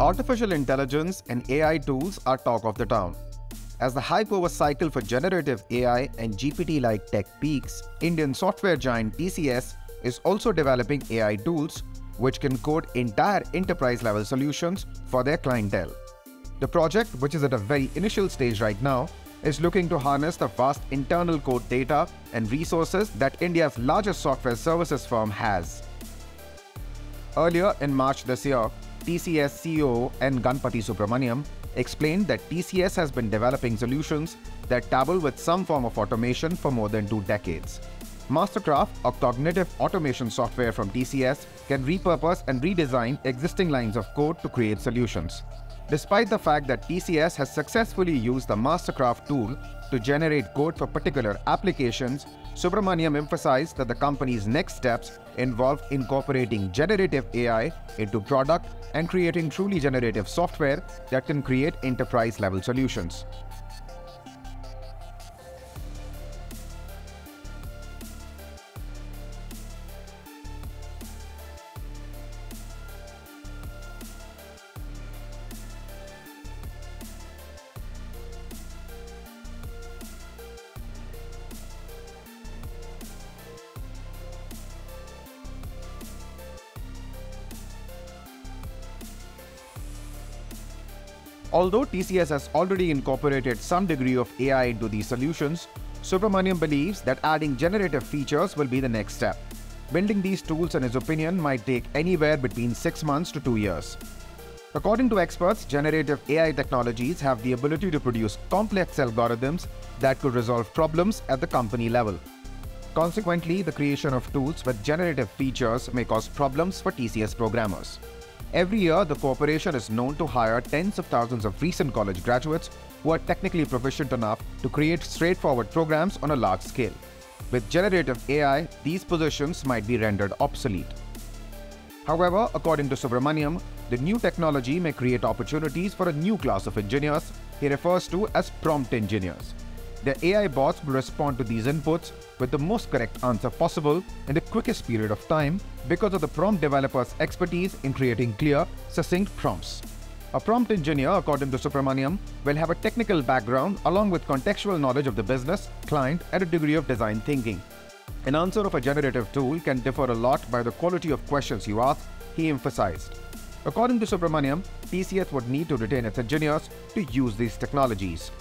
Artificial intelligence and AI tools are talk of the town. As the hype over cycle for generative AI and GPT-like tech peaks, Indian software giant TCS is also developing AI tools which can code entire enterprise-level solutions for their clientele. The project, which is at a very initial stage right now, is looking to harness the vast internal code data and resources that India's largest software services firm has. Earlier in March this year, TCS CEO N. Ganapathy Subramaniam explained that TCS has been developing solutions that dabble with some form of automation for more than two decades. Mastercraft, a cognitive automation software from TCS, can repurpose and redesign existing lines of code to create solutions. Despite the fact that TCS has successfully used the Mastercraft tool to generate code for particular applications, Subramaniam emphasized that the company's next steps involve incorporating generative AI into product and creating truly generative software that can create enterprise-level solutions. Although TCS has already incorporated some degree of AI into these solutions, Subramaniam believes that adding generative features will be the next step. Building these tools, in his opinion, might take anywhere between 6 months to 2 years. According to experts, generative AI technologies have the ability to produce complex algorithms that could resolve problems at the company level. Consequently, the creation of tools with generative features may cause problems for TCS programmers. Every year, the corporation is known to hire tens of thousands of recent college graduates who are technically proficient enough to create straightforward programs on a large scale. With generative AI, these positions might be rendered obsolete. However, according to Subramaniam, the new technology may create opportunities for a new class of engineers he refers to as prompt engineers. The AI bots will respond to these inputs with the most correct answer possible in the quickest period of time because of the prompt developer's expertise in creating clear, succinct prompts. A prompt engineer, according to Subramaniam, will have a technical background along with contextual knowledge of the business, client, and a degree of design thinking. An answer of a generative tool can differ a lot by the quality of questions you ask, he emphasized. According to Subramaniam, TCS would need to retain its engineers to use these technologies.